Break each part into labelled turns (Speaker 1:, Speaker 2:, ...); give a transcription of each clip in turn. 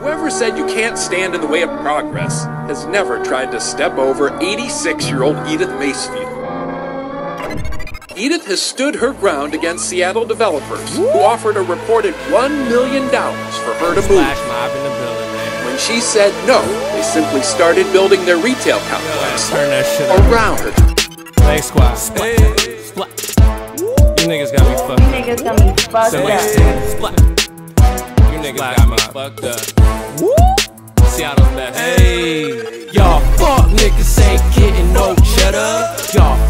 Speaker 1: Whoever said you can't stand in the way of progress has never tried to step over 86 year old Edith Macefield. Edith has stood her ground against Seattle developers who offered a reported $1 million for her to move.
Speaker 2: Mob in building.
Speaker 1: When she said no, they simply started building their retail complex
Speaker 2: Turn that shit up.
Speaker 1: around her.
Speaker 2: Leg squat. Splat. Splat. You niggas got me fucked up.
Speaker 3: Niggas got me fucked
Speaker 2: Somebody
Speaker 3: up.
Speaker 2: Said niggas got me fucked up. Seattle's best.
Speaker 4: Hey, y'all fuck niggas ain't getting no cheddar. Y'all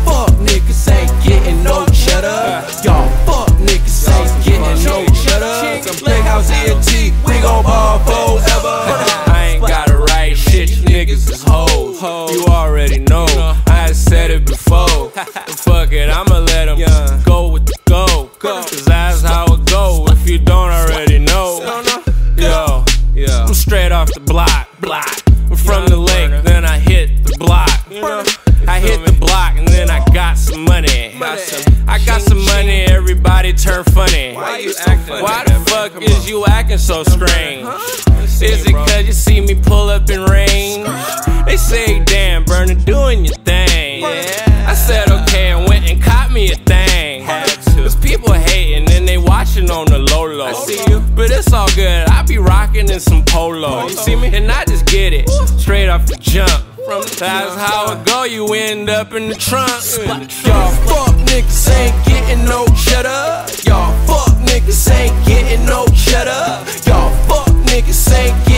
Speaker 2: off the block, block. I'm from the lake, then I hit the block. I hit the block, and then I got some money. I got some money, everybody turn funny. Why you acting? Why the fuck is you acting so strange? Is it cause you see me pull up in range? They say, damn, Burner, doing your thing. I said, okay, and went and caught me a thing. Cause people hating and they watching on the low low. I see you, but it's all good. I rocking in some polo. You see me? And I just get it straight off the jump. From That's how it go. You end up in the trunk.
Speaker 4: Y'all fuck niggas ain't getting no cheddar. Y'all fuck niggas ain't getting no cheddar. Y'all fuck niggas ain't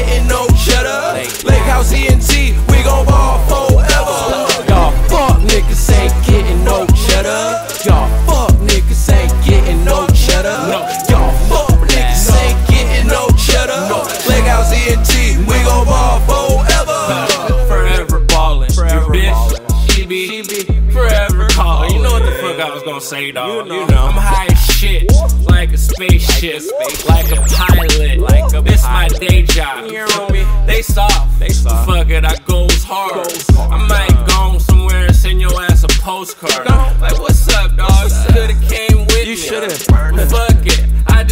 Speaker 4: fuck
Speaker 2: I was gonna say, dog. You know, I'm high as shit, like a spaceship, like a pilot. Like a this my day job. You me? They soft, they soft. Fuck it, I goes hard. I might go somewhere and send your ass a postcard.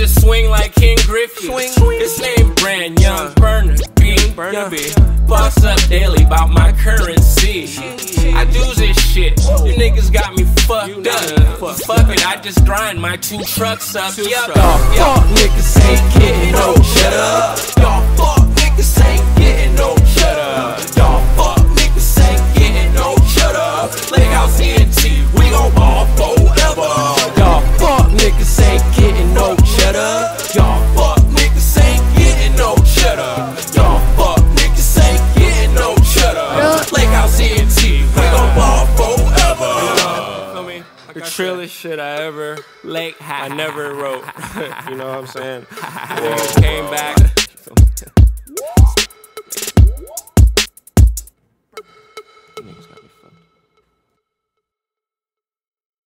Speaker 2: Just swing like Ken Griffey. His name Brand Young Burner. Burner B. Boss up daily about my currency. I do this shit. You niggas got me fucked up. Fuck it, I just grind my two trucks up.
Speaker 4: Y'all fuck niggas ain't getting no cheddar. Y'all fuck
Speaker 2: trillest shit I ever late I never wrote. you know what I'm saying? Niggas came back.